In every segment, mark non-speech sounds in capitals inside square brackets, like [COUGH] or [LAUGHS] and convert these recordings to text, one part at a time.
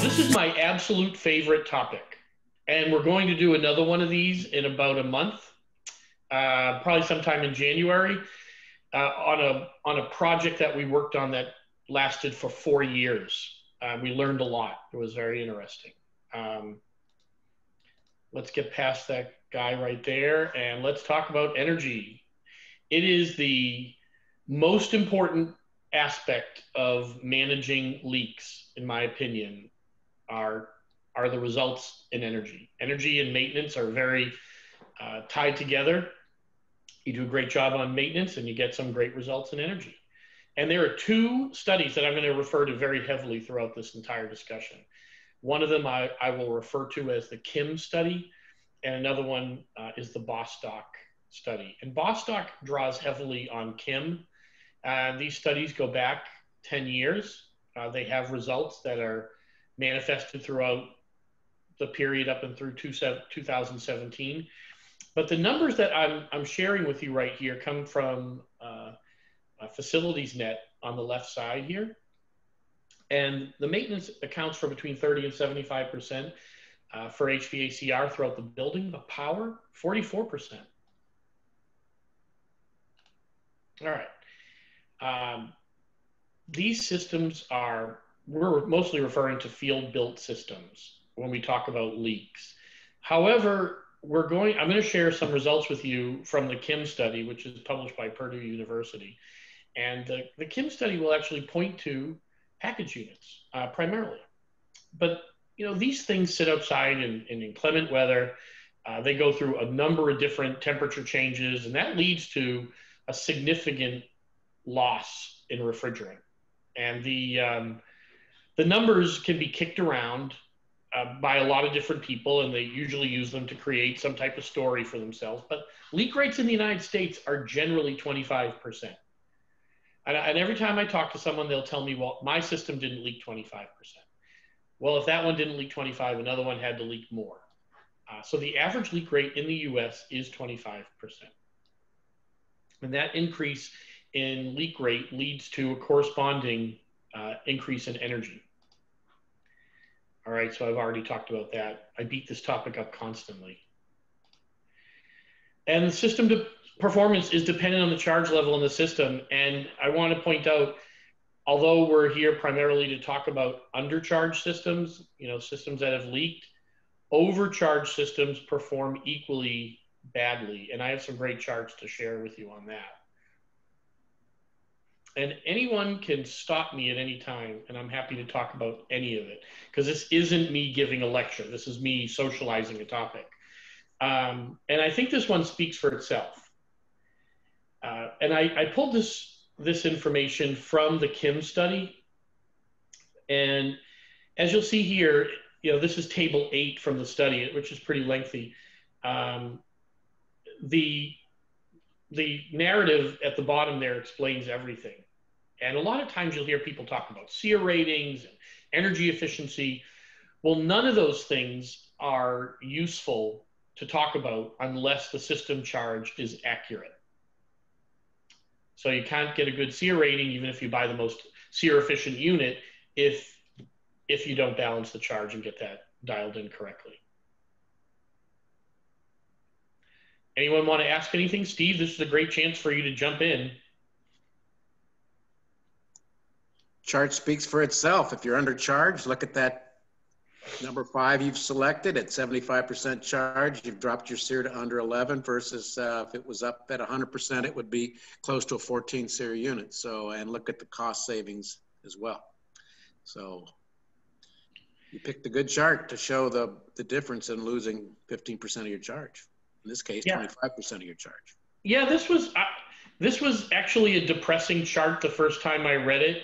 This is my absolute favorite topic. And we're going to do another one of these in about a month, uh, probably sometime in January, uh, on, a, on a project that we worked on that lasted for four years. Uh, we learned a lot. It was very interesting. Um, let's get past that guy right there and let's talk about energy. It is the most important aspect of managing leaks, in my opinion, are are the results in energy. Energy and maintenance are very uh, tied together. You do a great job on maintenance, and you get some great results in energy. And there are two studies that I'm going to refer to very heavily throughout this entire discussion. One of them I, I will refer to as the Kim study, and another one uh, is the Bostock study. And Bostock draws heavily on Kim uh, these studies go back 10 years. Uh, they have results that are manifested throughout the period up and through two, 2017. But the numbers that I'm, I'm sharing with you right here come from uh, Facilities Net on the left side here. And the maintenance accounts for between 30 and 75% uh, for HVACR throughout the building. The power, 44%. All right. Um, these systems are, we're mostly referring to field built systems when we talk about leaks. However, we're going, I'm going to share some results with you from the Kim study, which is published by Purdue University. And the, the Kim study will actually point to package units uh, primarily. But, you know, these things sit outside in, in inclement weather. Uh, they go through a number of different temperature changes, and that leads to a significant loss in refrigerant. And the, um, the numbers can be kicked around uh, by a lot of different people, and they usually use them to create some type of story for themselves. But leak rates in the United States are generally 25%. And, and every time I talk to someone, they'll tell me, well, my system didn't leak 25%. Well, if that one didn't leak 25, another one had to leak more. Uh, so the average leak rate in the US is 25%. And that increase in leak rate leads to a corresponding uh, increase in energy. All right, so I've already talked about that. I beat this topic up constantly. And the system performance is dependent on the charge level in the system. And I want to point out, although we're here primarily to talk about undercharged systems, you know, systems that have leaked, overcharged systems perform equally badly. And I have some great charts to share with you on that and anyone can stop me at any time and i'm happy to talk about any of it because this isn't me giving a lecture. This is me socializing a topic. Um, and i think this one speaks for itself. Uh, and I, I pulled this this information from the kim study. And as you'll see here you know this is table eight from the study which is pretty lengthy. Um, the the narrative at the bottom there explains everything. And a lot of times you'll hear people talk about SEER ratings and energy efficiency. Well, none of those things are useful to talk about unless the system charge is accurate. So you can't get a good SEER rating even if you buy the most SEER efficient unit if if you don't balance the charge and get that dialed in correctly. Anyone want to ask anything? Steve, this is a great chance for you to jump in. Chart speaks for itself. If you're undercharged, look at that number five you've selected at 75% charge. You've dropped your SEER to under 11 versus uh, if it was up at 100%, it would be close to a 14 SEER unit. So, and look at the cost savings as well. So you picked a good chart to show the, the difference in losing 15% of your charge in this case, yeah. 25% of your charge. Yeah, this was uh, this was actually a depressing chart the first time I read it.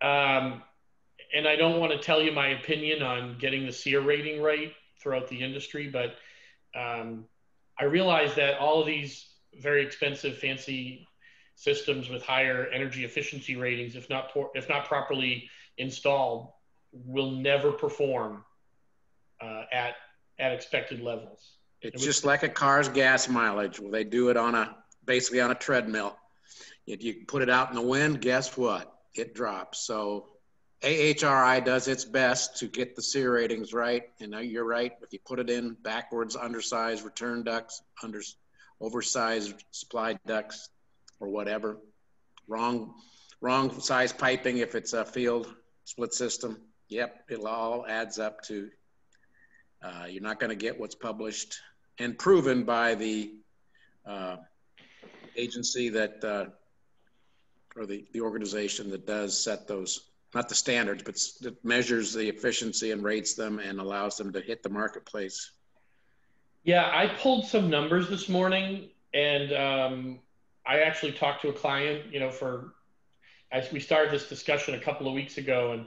Um, and I don't want to tell you my opinion on getting the SEER rating right throughout the industry, but um, I realized that all of these very expensive, fancy systems with higher energy efficiency ratings, if not if not properly installed, will never perform uh, at at expected levels. It's just like a car's gas mileage. Well, they do it on a basically on a treadmill. If you put it out in the wind, guess what? it drops. So AHRI does its best to get the SEER ratings right. And you're right. If you put it in backwards, undersized return ducts, under, oversized supply ducts, or whatever, wrong, wrong size piping if it's a field split system. Yep, it all adds up to. Uh, you're not going to get what's published and proven by the uh, agency that, uh, or the, the organization that does set those not the standards, but that measures the efficiency and rates them and allows them to hit the marketplace. Yeah, I pulled some numbers this morning, and um, I actually talked to a client. You know, for as we started this discussion a couple of weeks ago, and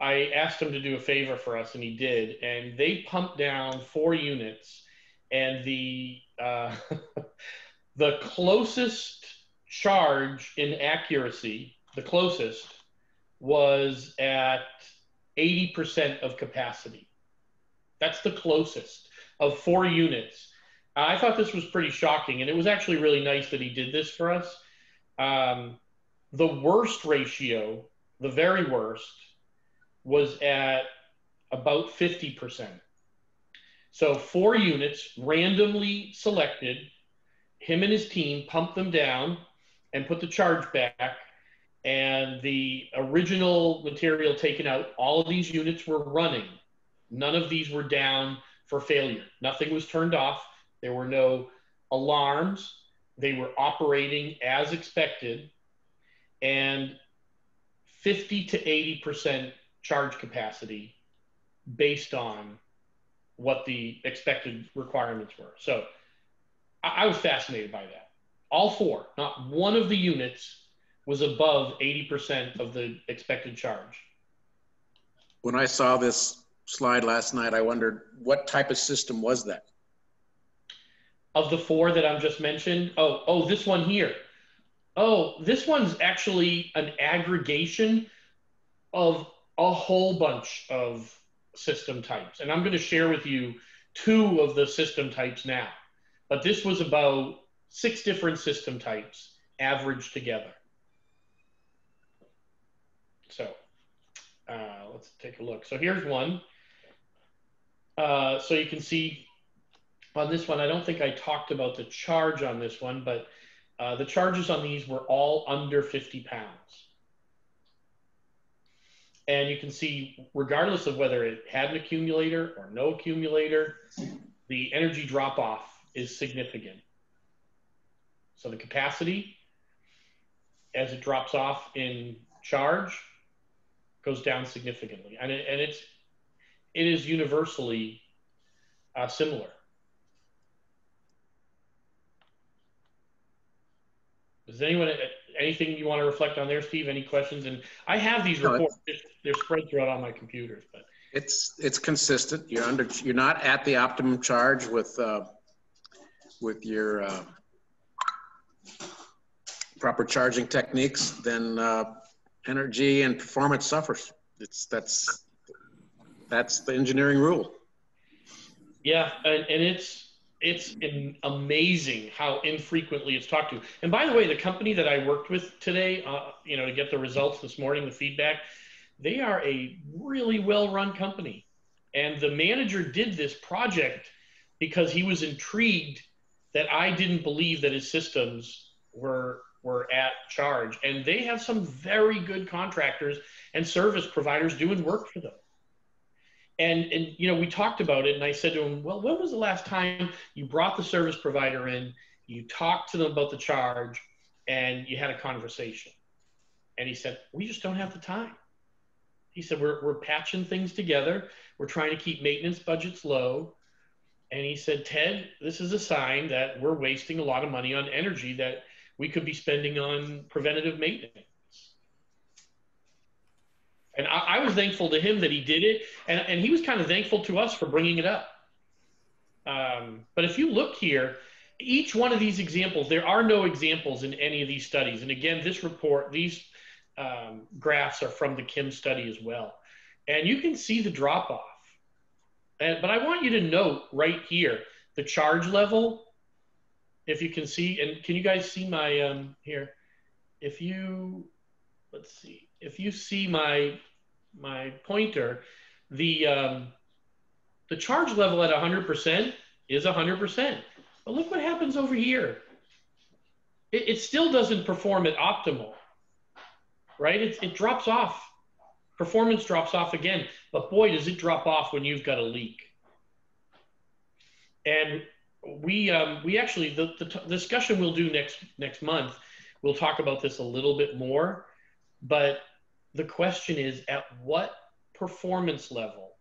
I asked him to do a favor for us, and he did. And they pumped down four units, and the uh, [LAUGHS] the closest charge in accuracy, the closest was at 80% of capacity. That's the closest of four units. I thought this was pretty shocking, and it was actually really nice that he did this for us. Um, the worst ratio, the very worst, was at about 50%. So, four units randomly selected, him and his team pumped them down and put the charge back and the original material taken out, all of these units were running. None of these were down for failure. Nothing was turned off. There were no alarms. They were operating as expected. And 50 to 80% charge capacity based on what the expected requirements were. So I, I was fascinated by that. All four, not one of the units was above 80% of the expected charge. When I saw this slide last night, I wondered what type of system was that? Of the four that I'm just mentioned, oh, oh, this one here. Oh, this one's actually an aggregation of a whole bunch of system types. And I'm going to share with you two of the system types now. But this was about six different system types averaged together. So uh, let's take a look. So here's one. Uh, so you can see on this one, I don't think I talked about the charge on this one, but uh, the charges on these were all under 50 pounds. And you can see, regardless of whether it had an accumulator or no accumulator, the energy drop off is significant. So the capacity, as it drops off in charge, goes down significantly, and it, and it's it is universally uh, similar. Does anyone anything you want to reflect on there, Steve? Any questions? And I have these no, reports; they're spread throughout all my computers, but it's it's consistent. You're under you're not at the optimum charge with uh, with your uh, proper charging techniques. Then uh, energy and performance suffers. It's that's that's the engineering rule. Yeah, and, and it's it's amazing how infrequently it's talked to. And by the way, the company that I worked with today, uh, you know, to get the results this morning, the feedback, they are a really well-run company, and the manager did this project because he was intrigued that I didn't believe that his systems were were at charge. And they have some very good contractors and service providers doing work for them. And, and you know, we talked about it, and I said to him, Well, when was the last time you brought the service provider in, you talked to them about the charge, and you had a conversation? And he said, We just don't have the time. He said, We're, we're patching things together, we're trying to keep maintenance budgets low. And he said, Ted, this is a sign that we're wasting a lot of money on energy that we could be spending on preventative maintenance. And I, I, was thankful to him that he did it, and, and he was kind of thankful to us for bringing it up. Um, but if you look here, each one of these examples, there are no examples in any of these studies. And again, this report, these um, graphs are from the Kim study as well. And you can see the drop off. And, but I want you to note right here the charge level if you can see, and can you guys see my um, here? If you let's see, if you see my my pointer, the um, the charge level at 100% is 100%. But look what happens over here. It, it still doesn't perform at optimal, right? It, it drops off. Performance drops off again. But boy, does it drop off when you've got a leak. And we um, we actually the, the discussion we'll do next next month we'll talk about this a little bit more but the question is at what performance level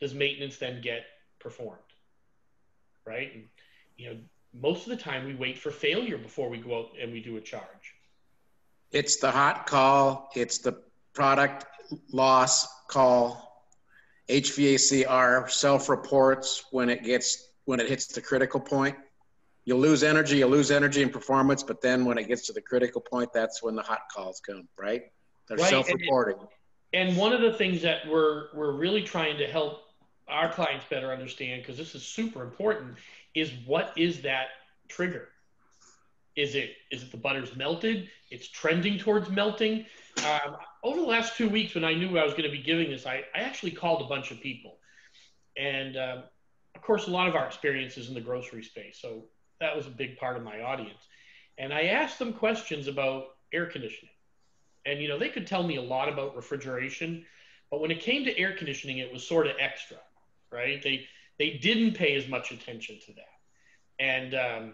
does maintenance then get performed right and, you know most of the time we wait for failure before we go out and we do a charge it's the hot call it's the product loss call HVACR self reports when it gets when it hits the critical point. You'll lose energy, you'll lose energy and performance, but then when it gets to the critical point, that's when the hot calls come, right? They're right. self-reporting. And, and one of the things that we're we're really trying to help our clients better understand, because this is super important, is what is that trigger? Is it is it the butter's melted? It's trending towards melting. Um, over the last two weeks, when I knew I was going to be giving this, I, I actually called a bunch of people, and um, of course, a lot of our experience is in the grocery space. So that was a big part of my audience. And I asked them questions about air conditioning. And, you know, they could tell me a lot about refrigeration, but when it came to air conditioning, it was sort of extra, right? They, they didn't pay as much attention to that. And, um,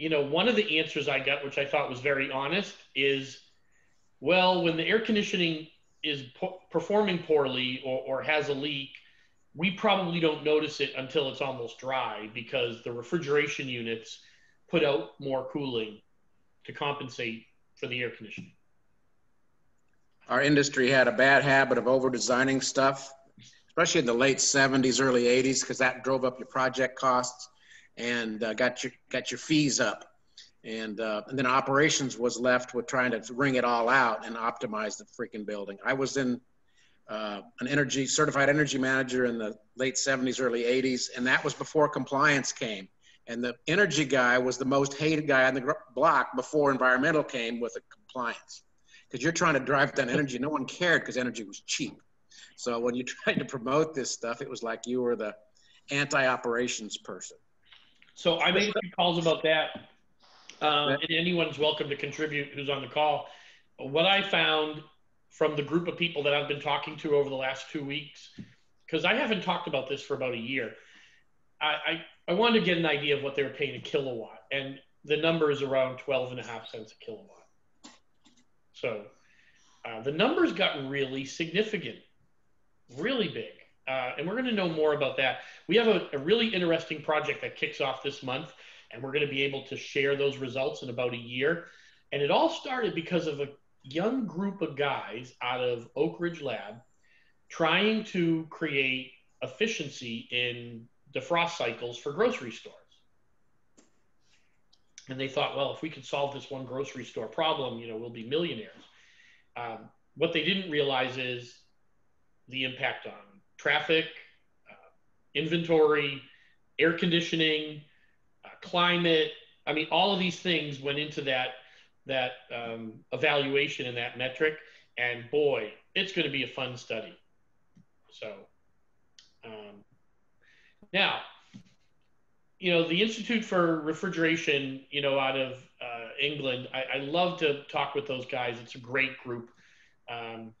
you know, one of the answers I got, which I thought was very honest, is well, when the air conditioning is po- performing poorly or, or has a leak, we probably don't notice it until it's almost dry because the refrigeration units put out more cooling to compensate for the air conditioning. Our industry had a bad habit of over designing stuff, especially in the late 70s, early 80s, because that drove up your project costs and uh, got your got your fees up. And, uh, and then operations was left with trying to wring it all out and optimize the freaking building. I was in uh, an energy certified energy manager in the late 70s, early 80s, and that was before compliance came. And the energy guy was the most hated guy on the block before environmental came with a compliance. Because you're trying to drive down energy, no one cared because energy was cheap. So when you [LAUGHS] tried to promote this stuff, it was like you were the anti-operations person. So I made a few calls about that, um, and anyone's welcome to contribute who's on the call. What I found from the group of people that I've been talking to over the last two weeks, because I haven't talked about this for about a year. I, I, I, wanted to get an idea of what they were paying a kilowatt, and the number is around 12 and a half cents a kilowatt. So uh, the numbers got really significant, really big. Uh, and we're going to know more about that. We have a, a really interesting project that kicks off this month, and we're going to be able to share those results in about a year. And it all started because of a young group of guys out of Oak Ridge Lab trying to create efficiency in defrost cycles for grocery stores. And they thought, well, if we could solve this one grocery store problem, you know, we'll be millionaires. Um, what they didn't realize is the impact on traffic, uh, inventory, air conditioning, uh, climate. I mean, all of these things went into that that um, evaluation and that metric. And boy, it's going to be a fun study. So um, now, you know, the Institute for Refrigeration, you know, out of uh, England, I, I, love to talk with those guys. It's a great group. Um,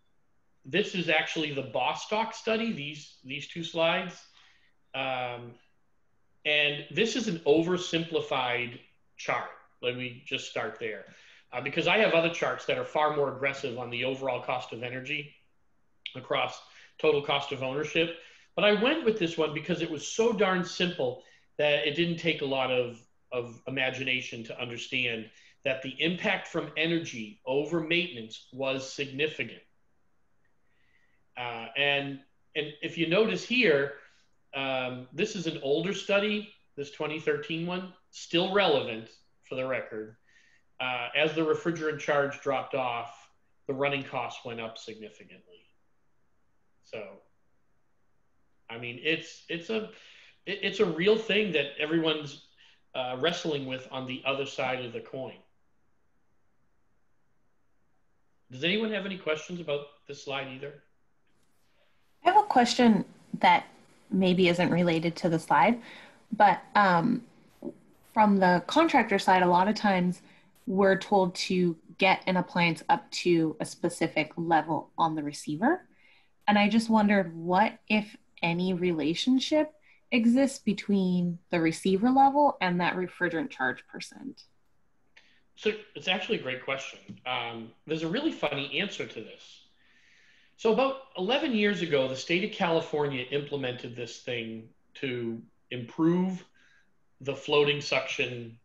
this is actually the Bostock study, these, these two slides. Um, and this is an oversimplified chart. Let me just start there uh, because I have other charts that are far more aggressive on the overall cost of energy across total cost of ownership. But I went with this one because it was so darn simple that it didn't take a lot of, of imagination to understand that the impact from energy over maintenance was significant. Uh, and, and if you notice here, um, this is an older study, this 2013 one, still relevant for the record uh, as the refrigerant charge dropped off, the running costs went up significantly. So, I mean, it's it's a it, it's a real thing that everyone's uh, wrestling with on the other side of the coin. Does anyone have any questions about this slide either? I have a question that maybe isn't related to the slide, but um, from the contractor side, a lot of times we're told to get an appliance up to a specific level on the receiver. And I just wondered what, if any, relationship exists between the receiver level and that refrigerant charge percent? So it's actually a great question. Um, there's a really funny answer to this. So about 11 years ago, the state of California implemented this thing to improve the floating suction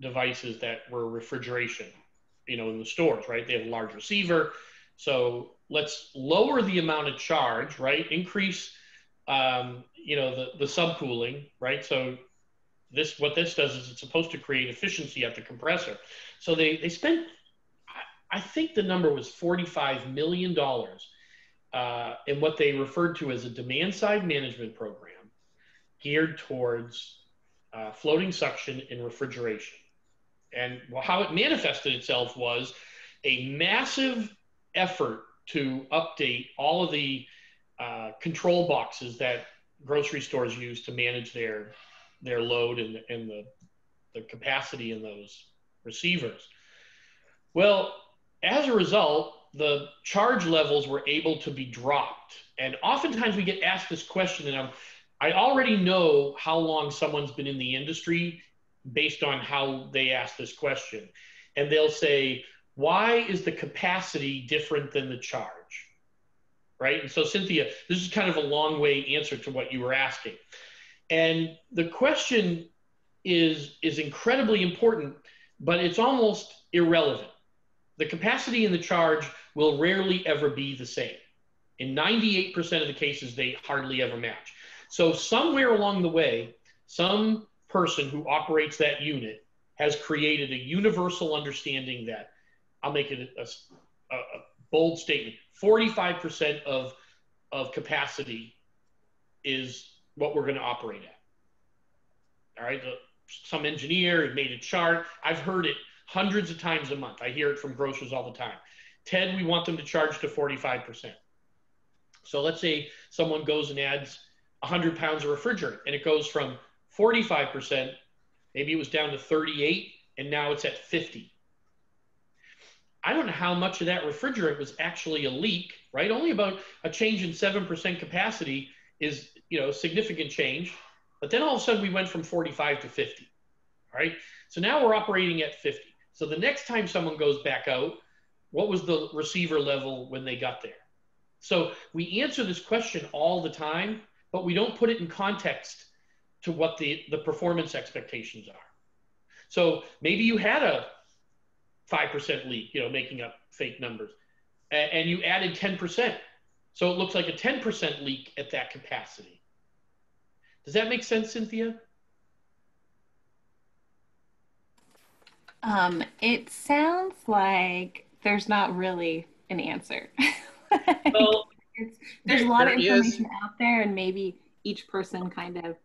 devices that were refrigeration, you know, in the stores, right? They have a large receiver. So let's lower the amount of charge, right? Increase, um, you know, the, the subcooling, right? So this, what this does is it's supposed to create efficiency at the compressor. So they, they spent, I think the number was $45 million uh, in what they referred to as a demand side management program geared towards uh, floating suction and refrigeration. And how it manifested itself was a massive effort to update all of the uh, control boxes that grocery stores use to manage their their load and, and the, the capacity in those receivers. Well, as a result, the charge levels were able to be dropped. And oftentimes we get asked this question, and I'm, I already know how long someone's been in the industry based on how they ask this question. And they'll say, why is the capacity different than the charge? Right. And so, Cynthia, this is kind of a long way answer to what you were asking. And the question is, is incredibly important, but it's almost irrelevant. The capacity and the charge will rarely ever be the same. In 98% of the cases, they hardly ever match. So, somewhere along the way, some person who operates that unit has created a universal understanding that I'll make it a, a, a bold statement 45% of, of capacity is what we're going to operate at. All right. Some engineer made a chart. I've heard it hundreds of times a month. I hear it from grocers all the time. Ted, we want them to charge to 45%. So let's say someone goes and adds 100 pounds of refrigerant and it goes from 45%, maybe it was down to 38, and now it's at 50. I don't know how much of that refrigerant was actually a leak, right? Only about a change in 7% capacity is, you know, significant change. But then all of a sudden we went from 45 to 50, right? So now we're operating at 50. So the next time someone goes back out, what was the receiver level when they got there? So we answer this question all the time, but we don't put it in context to what the, the performance expectations are. So maybe you had a 5% leak, you know, making up fake numbers, and, and you added 10%. So it looks like a 10% leak at that capacity. Does that make sense, Cynthia? Um, it sounds like there's not really an answer. [LAUGHS] well, there's a lot of information is. out there, and maybe each person kind of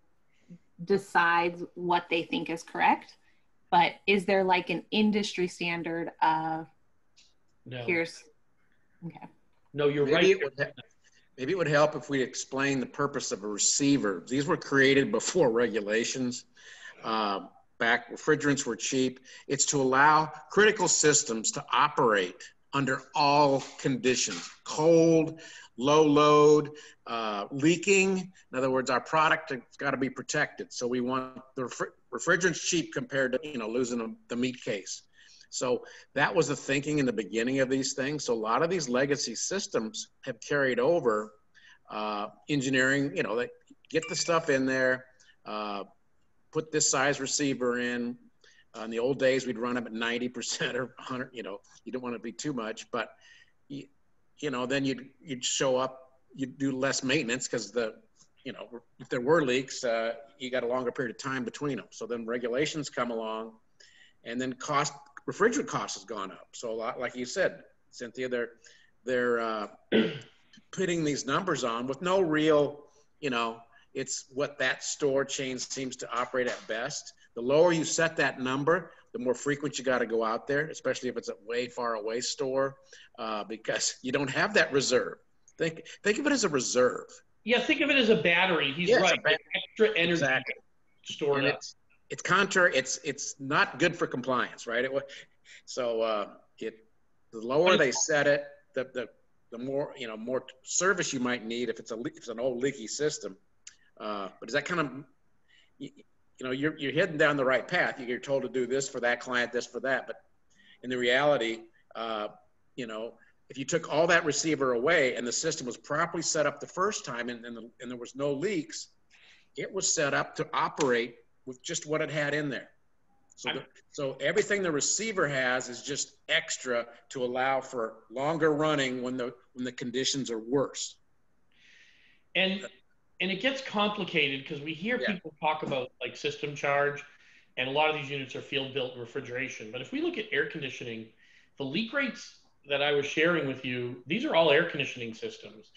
decides what they think is correct. But is there like an industry standard of no. here's okay? No, you're maybe right. It would, maybe it would help if we explain the purpose of a receiver. These were created before regulations. Uh, back refrigerants were cheap. It's to allow critical systems to operate under all conditions cold, low load, uh, leaking. In other words, our product has got to be protected. So we want the refrigerants cheap compared to you know losing the meat case. So that was the thinking in the beginning of these things. So a lot of these legacy systems have carried over uh, engineering. You know, they get the stuff in there, uh, put this size receiver in. Uh, in the old days, we'd run them at 90% or 100. You know, you don't want to be too much, but you know, then you'd you'd show up, you'd do less maintenance because the, you know, if there were leaks, uh, you got a longer period of time between them. So then regulations come along, and then cost refrigerant cost has gone up. So a lot, like you said, Cynthia, they're they're uh, [CLEARS THROAT] putting these numbers on with no real, you know, it's what that store chain seems to operate at best. The lower you set that number, the more frequent you got to go out there, especially if it's a way far away store, uh, because [LAUGHS] you don't have that reserve. Think think of it as a reserve. Yeah, think of it as a battery. He's right. Extra energy exactly. stored up. It's, it's contrary. It's it's not good for compliance, right? It, so uh, it the lower they set it, the, the the more you know more service you might need if it's a if it's an old leaky system. Uh, but is that kind of you, you know you're you're heading down the right path. You're told to do this for that client, this for that, but in the reality, uh, you know, if you took all that receiver away and the system was properly set up the first time and, and, the, and there was no leaks, it was set up to operate with just what it had in there. So, the, so everything the receiver has is just extra to allow for longer running when the when the conditions are worse. And and it gets complicated because we hear yeah. people talk about like system charge, and a lot of these units are field built refrigeration. But if we look at air conditioning, the leak rates that I was sharing with you, these are all air conditioning systems.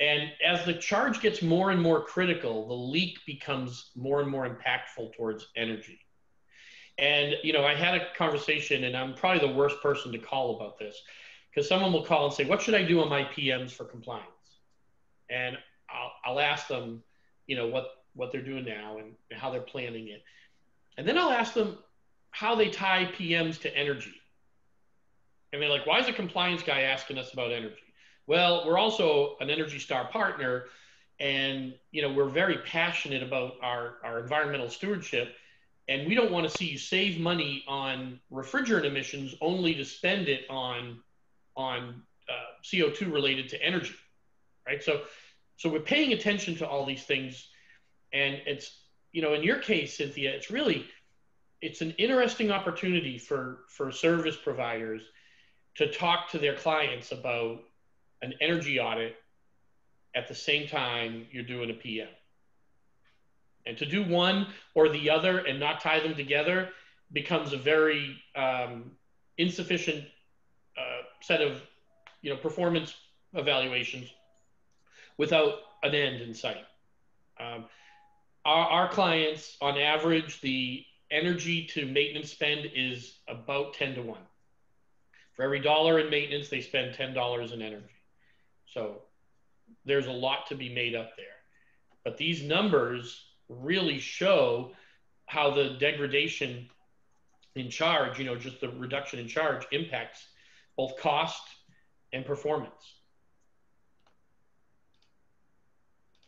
And as the charge gets more and more critical, the leak becomes more and more impactful towards energy. And, you know, I had a conversation, and I'm probably the worst person to call about this because someone will call and say, What should I do on my PMs for compliance? And I'll, I'll ask them, you know, what, what they're doing now and how they're planning it. And then I'll ask them how they tie PMs to energy. And they're like, Why is a compliance guy asking us about energy? Well, we're also an Energy Star partner, and you know we're very passionate about our, our environmental stewardship, and we don't want to see you save money on refrigerant emissions only to spend it on on uh, CO2 related to energy, right? So, so we're paying attention to all these things, and it's you know in your case, Cynthia, it's really it's an interesting opportunity for for service providers to talk to their clients about an energy audit at the same time you're doing a PM. And to do one or the other and not tie them together becomes a very um, insufficient uh, set of you know performance evaluations without an end in sight. Um, our, our clients, on average, the energy to maintenance spend is about 10 to 1. For every dollar in maintenance, they spend $10 in energy. So there's a lot to be made up there. But these numbers really show how the degradation in charge, you know, just the reduction in charge impacts both cost and performance.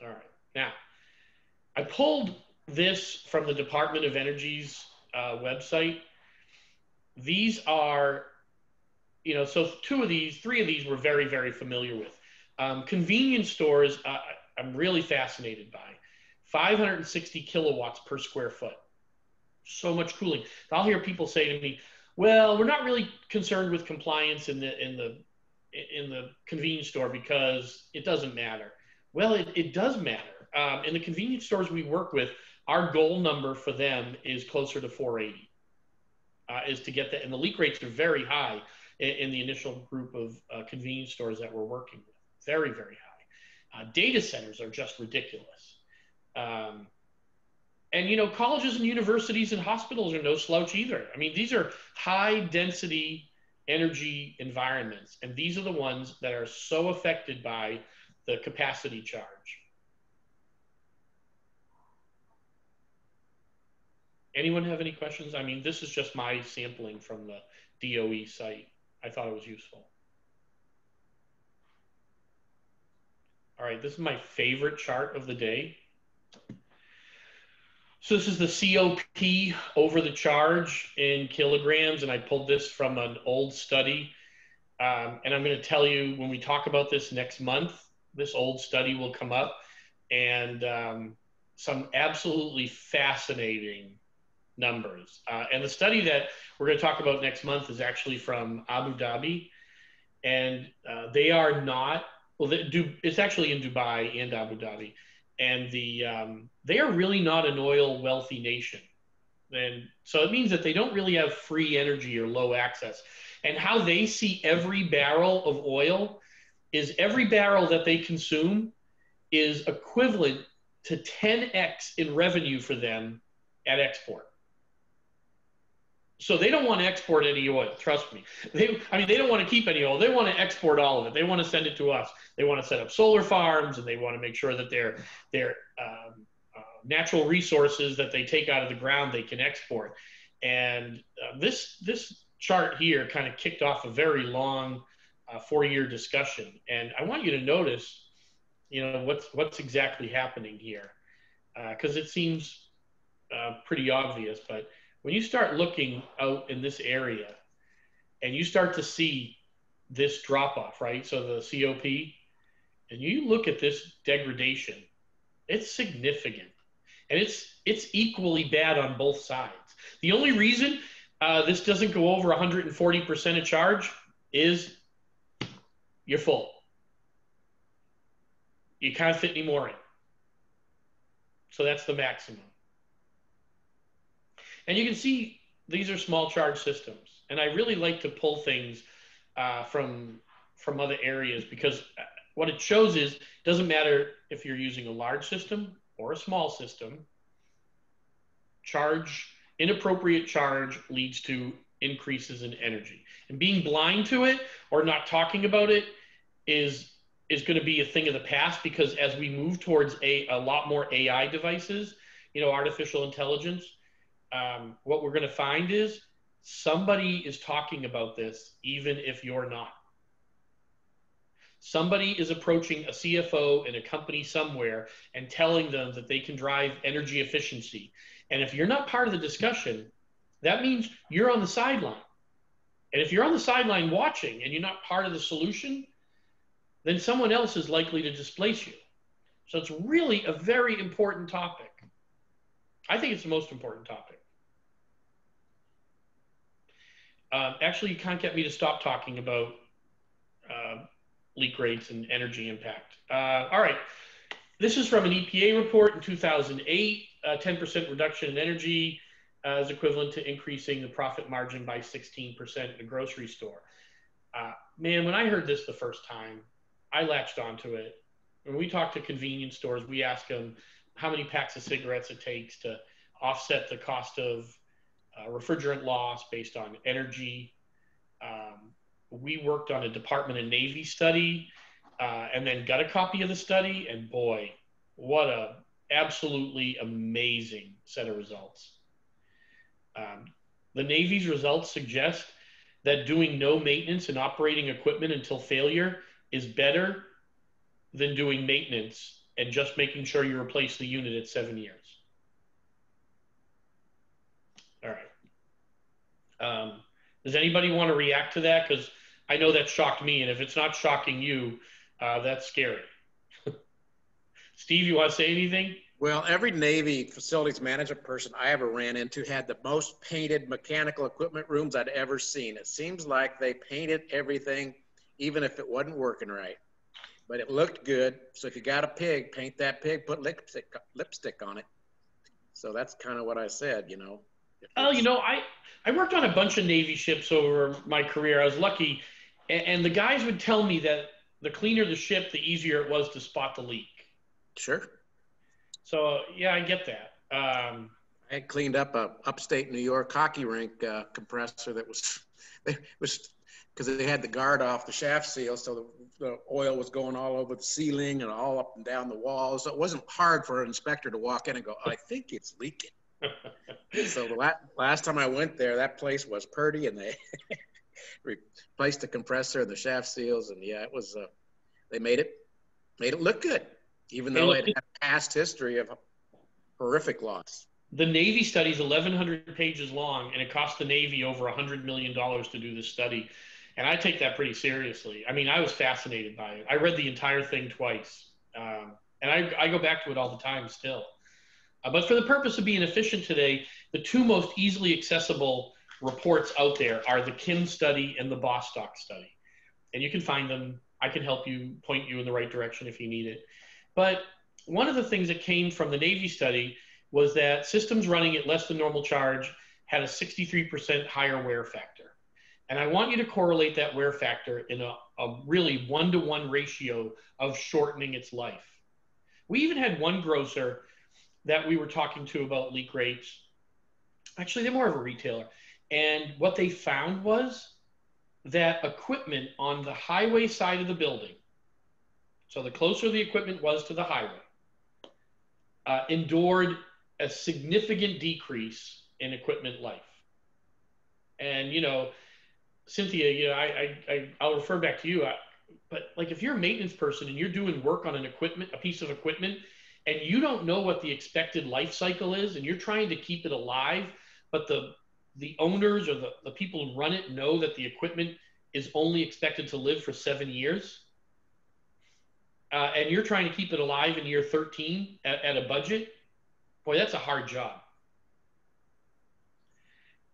All right. Now, I pulled this from the Department of Energy's uh, website. These are, you know, so two of these, three of these we're very, very familiar with. Um, convenience stores, uh, I'm really fascinated by 560 kilowatts per square foot. So much cooling. I'll hear people say to me, "Well, we're not really concerned with compliance in the in the in the convenience store because it doesn't matter." Well, it, it does matter. Um, in the convenience stores we work with, our goal number for them is closer to 480. Uh, is to get that, and the leak rates are very high in, in the initial group of uh, convenience stores that we're working with very, very high. Uh, data centers are just ridiculous. Um, and you know, colleges and universities and hospitals are no slouch either. I mean, these are high density energy environments, and these are the ones that are so affected by the capacity charge. Anyone have any questions? I mean, this is just my sampling from the DOE site. I thought it was useful. All right, this is my favorite chart of the day. So this is the COP over the charge in kilograms, and I pulled this from an old study. Um, and I'm going to tell you when we talk about this next month, this old study will come up, and um, some absolutely fascinating numbers. Uh, and the study that we're going to talk about next month is actually from Abu Dhabi, and uh, they are not well, it's actually in Dubai and Abu Dhabi, and the um, they are really not an oil wealthy nation, and so it means that they don't really have free energy or low access. And how they see every barrel of oil is every barrel that they consume is equivalent to 10x in revenue for them at export. So they don't want to export any oil. Trust me. They, I mean, they don't want to keep any oil. They want to export all of it. They want to send it to us. They want to set up solar farms, and they want to make sure that their their um, uh, natural resources that they take out of the ground they can export. And uh, this this chart here kind of kicked off a very long uh, four year discussion. And I want you to notice, you know, what's what's exactly happening here, because uh, it seems uh, pretty obvious, but when you start looking out in this area and you start to see this drop off, right? So the COP, and you look at this degradation, it's significant. And it's it's equally bad on both sides. The only reason uh, this doesn't go over 140% of charge is you're full. You can't fit any more in. So that's the maximum. And you can see these are small charge systems. And I really like to pull things uh, from, from other areas because uh, what it shows is it doesn't matter if you're using a large system or a small system, charge, inappropriate charge leads to increases in energy. And being blind to it or not talking about it is is going to be a thing of the past because as we move towards a, a lot more AI devices, you know, artificial intelligence, um, what we're going to find is somebody is talking about this, even if you're not. Somebody is approaching a CFO in a company somewhere and telling them that they can drive energy efficiency. And if you're not part of the discussion, that means you're on the sideline. And if you're on the sideline watching and you're not part of the solution, then someone else is likely to displace you. So it's really a very important topic. I think it's the most important topic. Uh, actually, you can't get me to stop talking about uh, leak rates and energy impact. Uh, all right. This is from an EPA report in 2008. 10% reduction in energy uh, is equivalent to increasing the profit margin by 16% in a grocery store. Uh, man, when I heard this the first time, I latched onto it. When we talk to convenience stores, we ask them how many packs of cigarettes it takes to offset the cost of uh, refrigerant loss based on energy. Um, we worked on a Department of Navy study uh, and then got a copy of the study, and boy, what a absolutely amazing set of results. Um, the Navy's results suggest that doing no maintenance and operating equipment until failure is better than doing maintenance and just making sure you replace the unit at seven years. All right. Um, does anybody want to react to that? Because I know that shocked me, and if it's not shocking you, uh, that's scary. [LAUGHS] Steve, you want to say anything? Well, every Navy facilities management person I ever ran into had the most painted mechanical equipment rooms I'd ever seen. It seems like they painted everything, even if it wasn't working right. But it looked good. So if you got a pig, paint that pig, put lipstick lipstick on it. So that's kind of what I said, you know. Oh, you know, I I worked on a bunch of Navy ships over my career. I was lucky, and, and the guys would tell me that the cleaner the ship, the easier it was to spot the leak. Sure. So yeah, I get that. Um, I had cleaned up a upstate New York hockey rink uh, compressor that was [LAUGHS] it was because they had the guard off the shaft seal, so the, the, oil was going all over the ceiling and all up and down the walls. So it wasn't hard for an inspector to walk in and go, "I think it's leaking." So the last, last time I went there, that place was purdy, and they [LAUGHS] replaced the compressor and the shaft seals, and yeah, it was. Uh, they made it made it look good, even though it had past history of horrific loss. The Navy study is 1,100 pages long, and it cost the Navy over 100 million dollars to do this study. And I take that pretty seriously. I mean, I was fascinated by it. I read the entire thing twice, um, and I, I go back to it all the time still. Uh, but for the purpose of being efficient today, the two most easily accessible reports out there are the Kim study and the Bostock study. And you can find them. I can help you point you in the right direction if you need it. But one of the things that came from the Navy study was that systems running at less than normal charge had a 63% higher wear factor. And I want you to correlate that wear factor in a, a really one to one ratio of shortening its life. We even had one grocer that we were talking to about leak rates. Actually, they're more of a retailer. And what they found was that equipment on the highway side of the building, so the closer the equipment was to the highway, uh, endured a significant decrease in equipment life. And, you know, Cynthia, you know, I, I, I will refer back to you. I, but like if you're a maintenance person and you're doing work on an equipment, a piece of equipment, and you don't know what the expected life cycle is, and you're trying to keep it alive, but the the owners or the, the people who run it know that the equipment is only expected to live for seven years, uh, and you're trying to keep it alive in year 13 at, at a budget, boy, that's a hard job.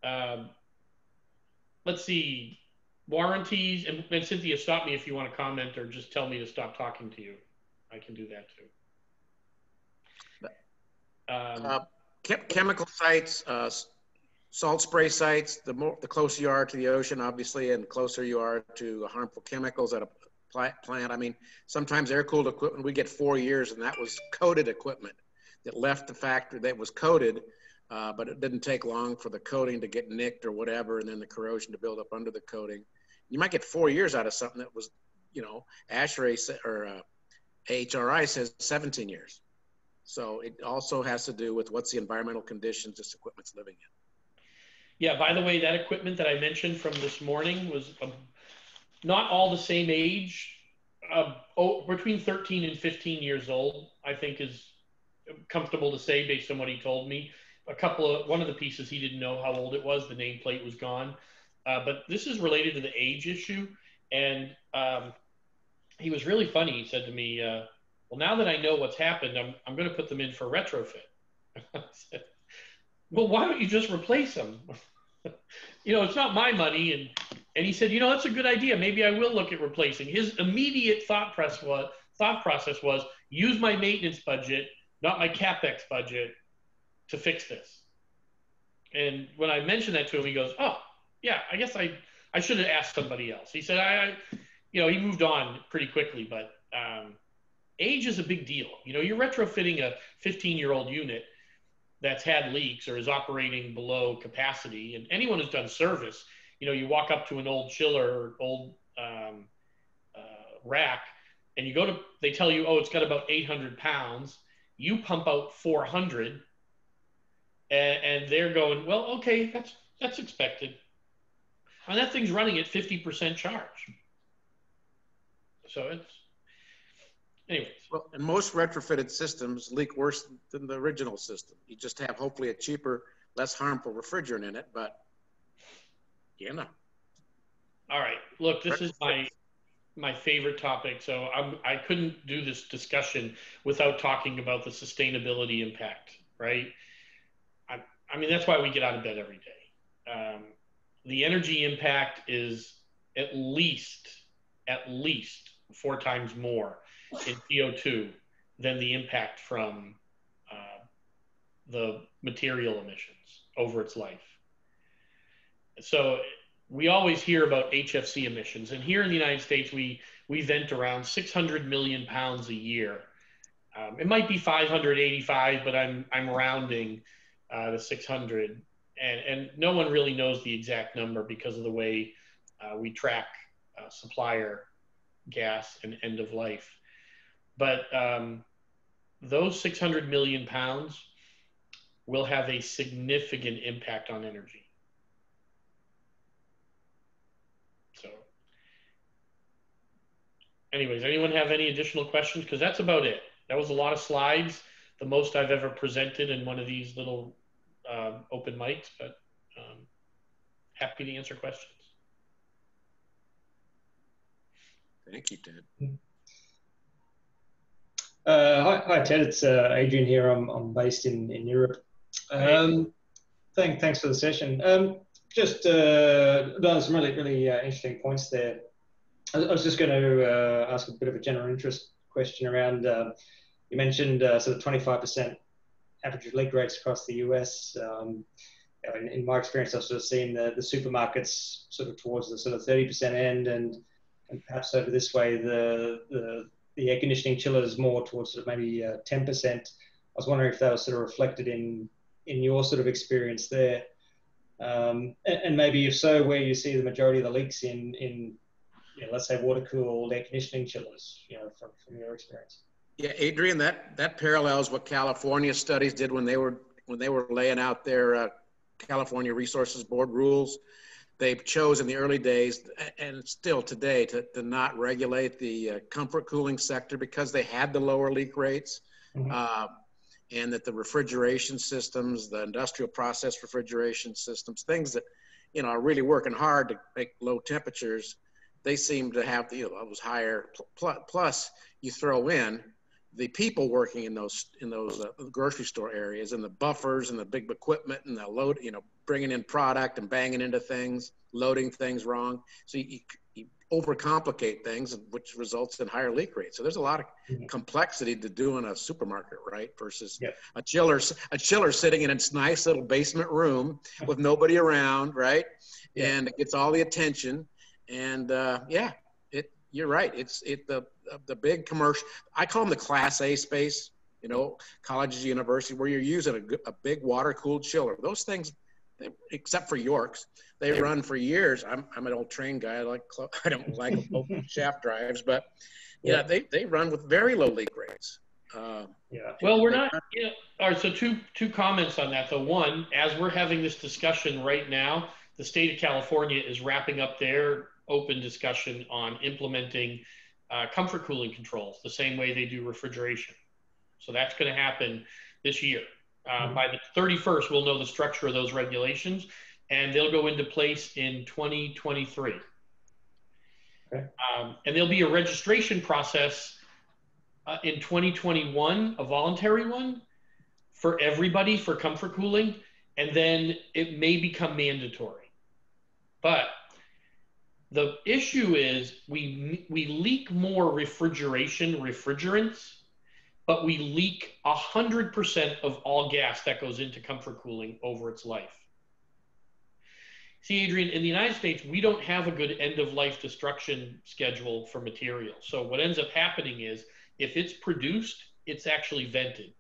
Um, let's see, warranties, and, and Cynthia, stop me if you want to comment or just tell me to stop talking to you. I can do that too. Um, uh, chem chemical sites, uh, salt spray sites, the more the closer you are to the ocean, obviously, and closer you are to harmful chemicals at a plant. I mean, sometimes air-cooled equipment, we get four years, and that was coated equipment that left the factory that was coated uh, but it didn't take long for the coating to get nicked or whatever, and then the corrosion to build up under the coating. You might get four years out of something that was, you know, ASHRAE or uh, says 17 years. So it also has to do with what's the environmental conditions this equipment's living in. Yeah, by the way, that equipment that I mentioned from this morning was um, not all the same age, uh, oh, between 13 and 15 years old, I think is comfortable to say based on what he told me a couple of one of the pieces he didn't know how old it was. The nameplate was gone, uh, but this is related to the age issue. And um, he was really funny. He said to me, uh, "Well, now that I know what's happened, I'm I'm going to put them in for retrofit." Said, [LAUGHS] "Well, why don't you just replace them?" [LAUGHS] you know, it's not my money. And and he said, "You know, that's a good idea. Maybe I will look at replacing." His immediate thought press was thought process was use my maintenance budget, not my capex budget to fix this. And when I mentioned that to him, he goes, "Oh, yeah, I guess I I should have asked somebody else." He said, "I, I you know, he moved on pretty quickly, but um, age is a big deal. You know, you're retrofitting a 15 year old unit that's had leaks or is operating below capacity, and anyone who's done service, you know, you walk up to an old chiller or old um, uh, rack, and you go to, they tell you, oh, it's got about 800 pounds. You pump out 400 and, and they're going, well, okay, that's that's expected. And that thing's running at 50% charge. So it's, anyways. Well, and most retrofitted systems leak worse than the original system. You just have hopefully a cheaper, less harmful refrigerant in it, but you know. All right. Look, this is my my favorite topic. So I'm, I couldn't do this discussion without talking about the sustainability impact, right? I mean, that's why we get out of bed every day. Um, the energy impact is at least, at least four times more in CO2 than the impact from uh, the material emissions over its life. So we always hear about HFC emissions, and here in the United States, we we vent around 600 million pounds a year. Um, it might be 585, but I'm I'm rounding uh, to 600. And, and no one really knows the exact number because of the way uh, we track uh, supplier gas and end of life. But um, those 600 million pounds will have a significant impact on energy. So, anyways, anyone have any additional questions? Because that's about it. That was a lot of slides, the most I've ever presented in one of these little um, open mics, but um, happy to answer questions. Thank you, Ted. Uh, hi, hi, Ted. It's uh, Adrian here. I'm, I'm based in, in Europe. Um, thank, thanks for the session. Um, just uh, those some really, really uh, interesting points there. I, I was just going to uh, ask a bit of a general interest question around. Uh, you mentioned uh, sort of 25% average leak rates across the US. Um, in, in, my experience, I've sort of seen the, the supermarkets sort of towards the sort of 30% end, and and perhaps over this way, the the, the air conditioning chillers more towards sort of maybe uh, 10%. I was wondering if that was sort of reflected in in your sort of experience there. Um, and, and, maybe if so, where you see the majority of the leaks in, in you know, let's say water cooled air conditioning chillers, you know, from, from your experience. Yeah, Adrian, that, that parallels what California studies did when they were when they were laying out their uh, California Resources Board rules. They chose in the early days and still today to, to not regulate the uh, comfort cooling sector because they had the lower leak rates. Mm-hmm. Uh, and that the refrigeration systems, the industrial process refrigeration systems, things that you know are really working hard to make low temperatures, they seem to have the you know those higher. Plus, you throw in the people working in those in those uh, grocery store areas and the buffers and the big equipment and the load, you know, bringing in product and banging into things, loading things wrong. So you, you overcomplicate things, which results in higher leak rates. So there's a lot of mm-hmm. complexity to doing a supermarket, right? Versus yep. a chiller, a chiller sitting in its nice little basement room with nobody around, right? Yep. And it gets all the attention. And uh, yeah, it. You're right. It's it the the big commercial. I call them the Class A space. You know, colleges, university, where you're using a, a big water cooled chiller. Those things, they, except for Yorks, they run for years. I'm, I'm an old Trane guy. I like [LAUGHS] I don't like [LAUGHS] open shaft drives, but yeah, they, they run with very low leak rates. Uh, yeah. Well, we're not. Yeah. All right. So two two comments on that. The one, as we're having this discussion right now, the state of California is wrapping up their open discussion on implementing uh, comfort cooling controls the same way they do refrigeration. So that's going to happen this year. Uh, mm-hmm. By the 31st, we'll know the structure of those regulations and they'll go into place in 2023. Okay. Um, and there'll be a registration process uh, in 2021, a voluntary one for everybody for comfort cooling, and then it may become mandatory. But the issue is we we leak more refrigeration refrigerants, but we leak 100% of all gas that goes into comfort cooling over its life. See, Adrian, in the United States, we don't have a good end of life destruction schedule for material. So what ends up happening is if it's produced, it's actually vented.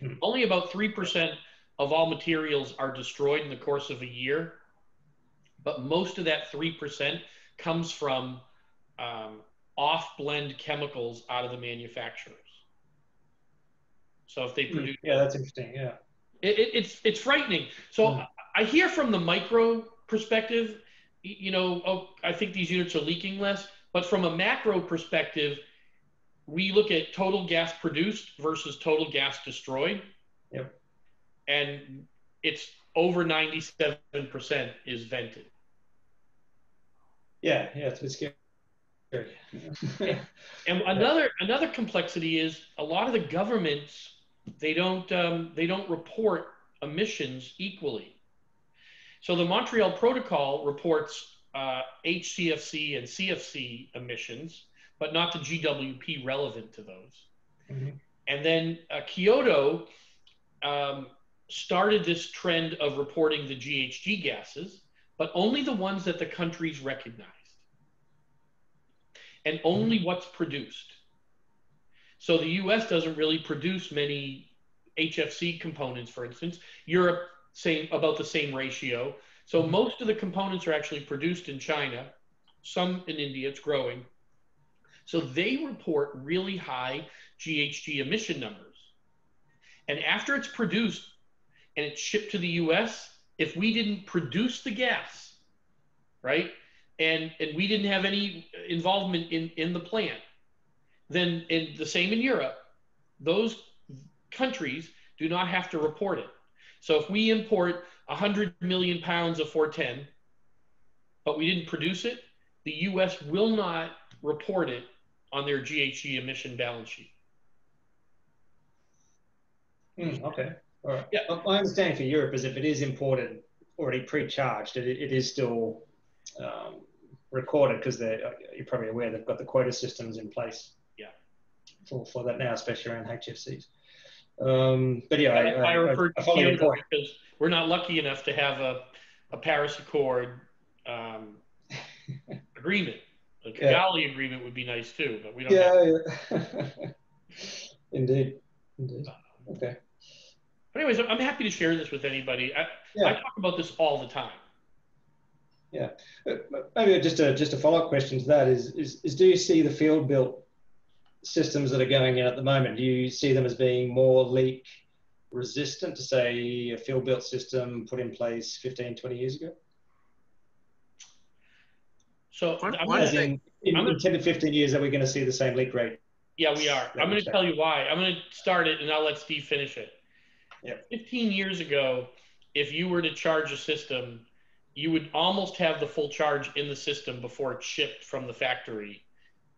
Hmm. Only about 3% of all materials are destroyed in the course of a year, but most of that 3% comes from um, off blend chemicals out of the manufacturers. So if they hmm. produce. Yeah, that's interesting. Yeah. It, it, it's, it's frightening. So mm. I hear from the micro perspective, you know, oh, I think these units are leaking less. But from a macro perspective, we look at total gas produced versus total gas destroyed. Yep. And it's over 97% is vented. Yeah, yeah, it's scary. and, [LAUGHS] and another another complexity is a lot of the governments they don't um, they don't report emissions equally. So the Montreal Protocol reports uh, HCFC and CFC emissions, but not the GWP relevant to those. Mm-hmm. And then uh, Kyoto um, started this trend of reporting the GHG gases, but only the ones that the countries recognized, and only mm-hmm. what's produced. So the US doesn't really produce many HFC components, for instance. Europe same about the same ratio. So mm-hmm. most of the components are actually produced in China, some in India, it's growing. So they report really high GHG emission numbers. And after it's produced and it's shipped to the US, if we didn't produce the gas, right, and, and we didn't have any involvement in, in the plant, then in the same in Europe, those countries do not have to report it. So if we import 100 million pounds of 410, but we didn't produce it, the US will not report it on their GHG emission balance sheet. Mm, okay. All right. Yeah. My understanding for Europe is if it is imported already pre-charged, it, it is still um, recorded because you're probably aware they've got the quota systems in place. Yeah. For, for that now, especially around HFCs. Um, but yeah, I, I, I referred I, to Kyoto because we're not lucky enough to have a, a Paris Accord um, [LAUGHS] agreement. A Kigali yeah. agreement would be nice too, but we don't. Yeah, yeah. [LAUGHS] indeed, indeed. Okay. But anyways, I'm happy to share this with anybody. I, yeah. I talk about this all the time. Yeah, maybe just a just a follow up question to that is, is is do you see the field built systems that are going in at the moment? Do you see them as being more leak resistant to say a field built system put in place 15, 20 years ago? So I'm gonna, in, in, I'm gonna, 10 to 15 years, are we going to see the same leak rate? Yeah, we are. I'm going to tell you why. I'm going to start it and I'll let Steve finish it. Yeah. 15 years ago, if you were to charge a system, you would almost have the full charge in the system before it shipped from the factory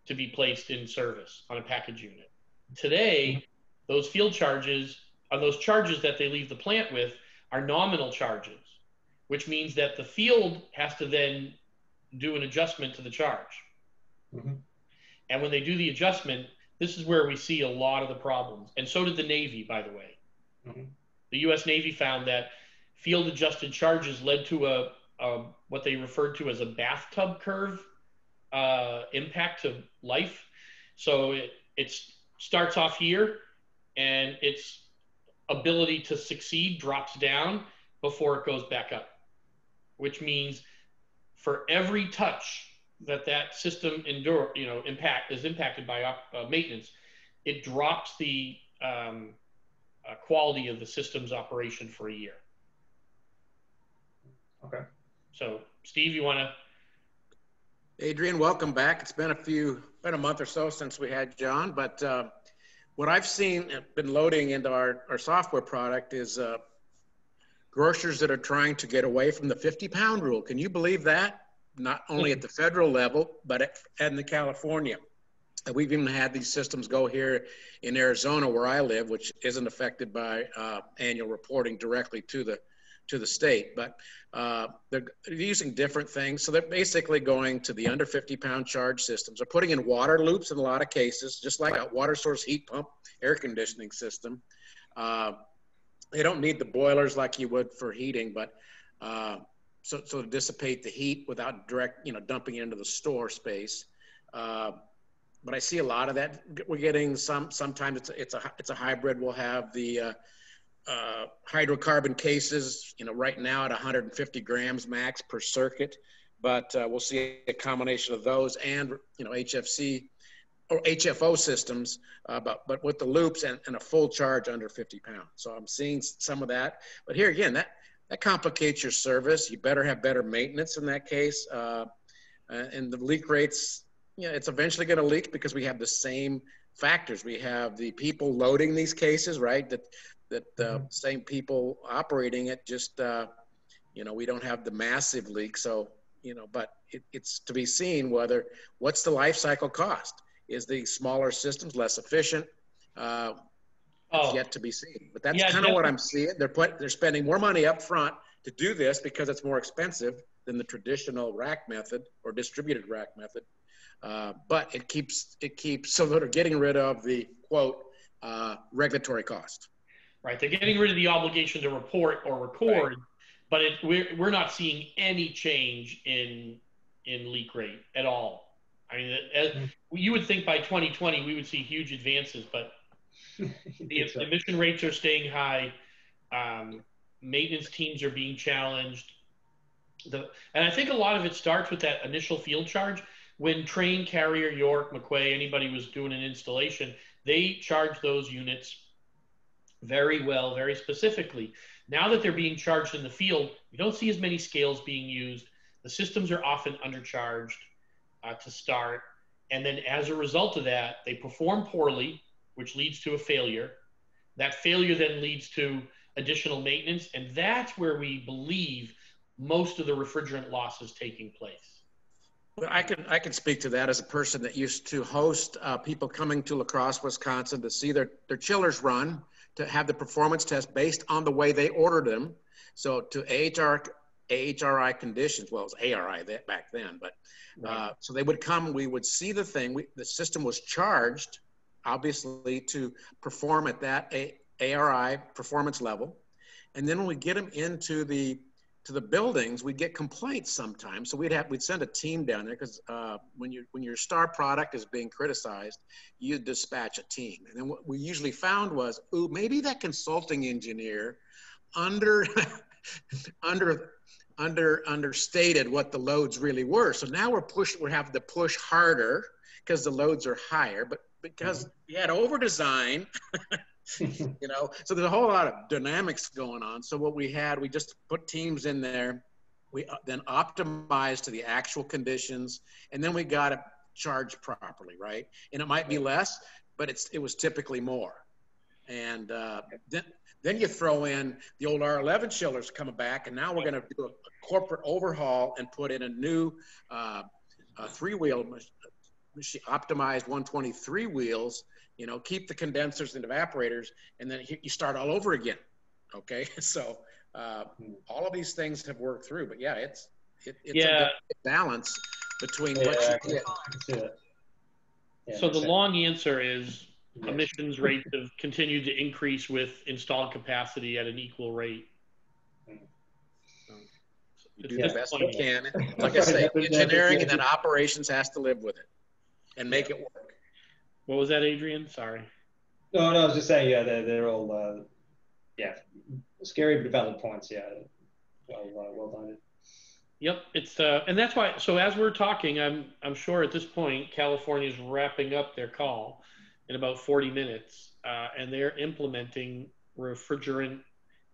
to be placed in service on a package unit. Today, those field charges are those charges that they leave the plant with are nominal charges, which means that the field has to then do an adjustment to the charge. Mm-hmm. And when they do the adjustment, this is where we see a lot of the problems. And so did the Navy, by the way. The US Navy found that field adjusted charges led to a, a, what they referred to as a bathtub curve uh, impact to life. So it, it starts off here and its ability to succeed drops down before it goes back up, which means for every touch that that system endure, you know, impact is impacted by uh, maintenance, it drops the um, uh, quality of the system's operation for a year. Okay. So, Steve, you want to? Adrian, welcome back. It's been a few, been a month or so since we had John, but uh, what I've seen, uh, been loading into our, our software product is uh, grocers that are trying to get away from the 50 pound rule. Can you believe that? Not only at the federal level, but at, in the California. We've even had these systems go here in Arizona, where I live, which isn't affected by uh, annual reporting directly to the to the state, but uh, they're using different things. So they're basically going to the under 50 pound charge systems. They're putting in water loops in a lot of cases, just like a water source heat pump air conditioning system. Uh, they don't need the boilers like you would for heating, but uh, so, so to dissipate the heat without direct, you know, dumping it into the store space. Uh, but I see a lot of that. We're getting some. Sometimes it's a, it's a it's a hybrid. We'll have the uh, uh, hydrocarbon cases, you know, right now at 150 grams max per circuit, but uh, we'll see a combination of those and you know HFC or HFO systems, uh, but, but with the loops and, and, a full charge under 50 pounds. So I'm seeing some of that. But here again, that, that complicates your service. You better have better maintenance in that case. Uh, uh and the leak rates, you know, it's eventually going to leak because we have the same factors. We have the people loading these cases, right? That that uh, mm-hmm. same people operating it. Just uh, you know, we don't have the massive leak. So you know, but it, it's to be seen whether what's the life cycle cost is the smaller systems less efficient? Uh, oh. yet to be seen. But that's yeah, kind of what I'm seeing. They're put they're spending more money up front to do this because it's more expensive than the traditional rack method or distributed rack method. Uh, but it keeps it keeps so they're getting rid of the quote uh, regulatory cost. Right, they're getting rid of the obligation to report or record, right. but it, we're we're not seeing any change in in leak rate at all. I mean, as, mm-hmm. you would think by 2020 we would see huge advances, but [LAUGHS] the so. emission rates are staying high. Um, maintenance teams are being challenged. The, and I think a lot of it starts with that initial field charge. When Trane Carrier, York, McQuay, anybody was doing an installation, they charge those units very well, very specifically. Now that they're being charged in the field, you don't see as many scales being used. The systems are often undercharged uh, to start. And then as a result of that, they perform poorly, which leads to a failure. That failure then leads to additional maintenance. And that's where we believe most of the refrigerant loss is taking place. I can I can speak to that as a person that used to host uh, people coming to La Crosse, Wisconsin, to see their their chillers run, to have the performance test based on the way they ordered them. So to AHR AHRI conditions. Well, it was ARI that back then, but uh, so they would come. We would see the thing. We, the system was charged, obviously, to perform at that A, ARI performance level, and then when we get them into the to the buildings, we'd get complaints sometimes. So we'd have we'd send a team down there because uh, when you when your star product is being criticized, you dispatch a team. And then what we usually found was, ooh, maybe that consulting engineer under [LAUGHS] under under understated what the loads really were. So now we're push we're having to push harder because the loads are higher, but because mm-hmm. we had over design [LAUGHS] [LAUGHS] you know so there's a whole lot of dynamics going on. So what we had we just put teams in there. We uh, then optimized to the actual conditions and then we got it charged properly right? And it might be less but it's it was typically more. And uh, then then you throw in the old R11 chillers coming back, and now we're going to do a, corporate overhaul and put in a new uh, three wheel optimized 123 wheels you know, keep the condensers and evaporators, and then you start all over again. Okay, [LAUGHS] so uh, all of these things have worked through, but yeah, it's it, it's yeah. a balance between yeah, what you get. Yeah, so the long answer is emissions rates have continued to increase with installed capacity at an equal rate. you do the best you can. [LAUGHS] Like I say, engineering and then operations has to live with it and make it work. What was that, Adrian? Sorry. No, no, I was just saying, yeah, they're, they're all, uh, yeah, scary but valid points. Yeah, well, uh, well done. Yep, it's uh, and that's why. So as we're talking, I'm I'm sure at this point California's wrapping up their call in about 40 minutes, uh, and they're implementing refrigerant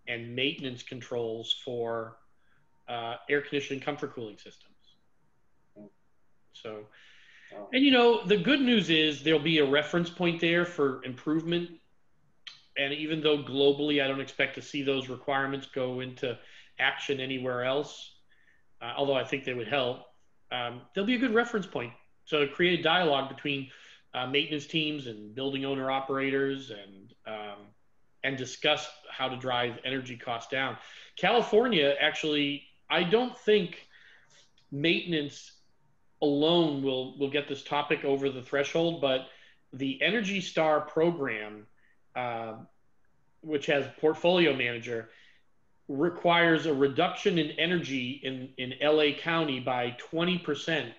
and maintenance controls for uh, air conditioning comfort cooling systems. So and you know, the good news is there'll be a reference point there for improvement. And even though globally I don't expect to see those requirements go into action anywhere else, uh, although I think they would help, um, there'll be a good reference point. So create a dialogue between uh, maintenance teams and building owner operators and um, and discuss how to drive energy costs down. California actually, I don't think maintenance alone will will get this topic over the threshold, but the Energy Star program, uh, which has portfolio manager, requires a reduction in energy in in LA County by twenty percent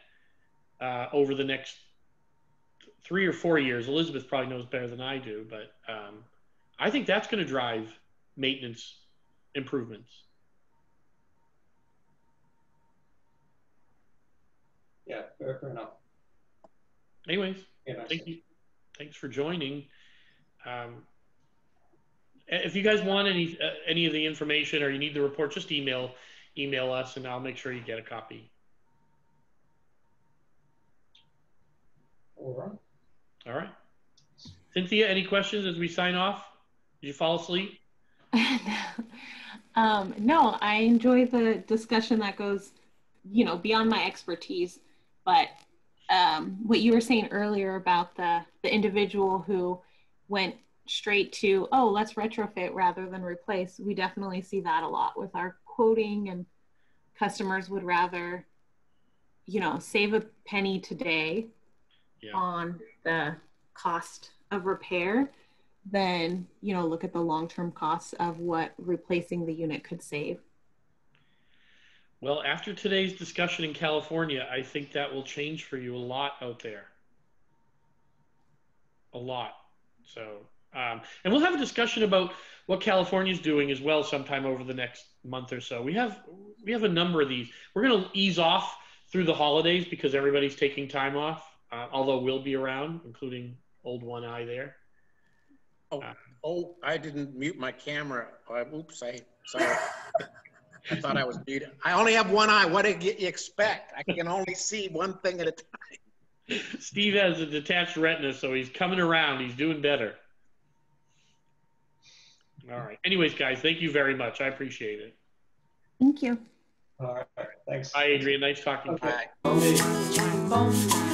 uh, over the next three or four years. Elizabeth probably knows better than I do, but um, I think that's going to drive maintenance improvements. Yeah, fair, fair enough. Anyways, yeah, thank you. Thanks for joining. Um, if you guys want any uh, any of the information or you need the report, just email email us and I'll make sure you get a copy. All right. All right. Cynthia, any questions as we sign off? Did you fall asleep? [LAUGHS] um, no, I enjoy the discussion that goes, you know, beyond my expertise. But um, what you were saying earlier about the the individual who went straight to oh let's retrofit rather than replace we definitely see that a lot with our quoting and customers would rather you know save a penny today yeah. on the cost of repair than you know look at the long-term costs of what replacing the unit could save well, after today's discussion in California, I think that will change for you a lot out there. A lot. So, um, and we'll have a discussion about what California is doing as well sometime over the next month or so. We have we have a number of these. We're going to ease off through the holidays because everybody's taking time off. Uh, although we'll be around, including old one eye there. Oh, uh, oh! I didn't mute my camera. Uh, oops! I sorry. [LAUGHS] I thought I was muted. I only have one eye. What do you expect? I can only see one thing at a time. Steve has a detached retina, so he's coming around. He's doing better. All right. Anyways, guys, thank you very much. I appreciate it. Thank you. All right. Thanks. Hi, Adrian. Nice talking okay. to you.